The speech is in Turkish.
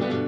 Müzik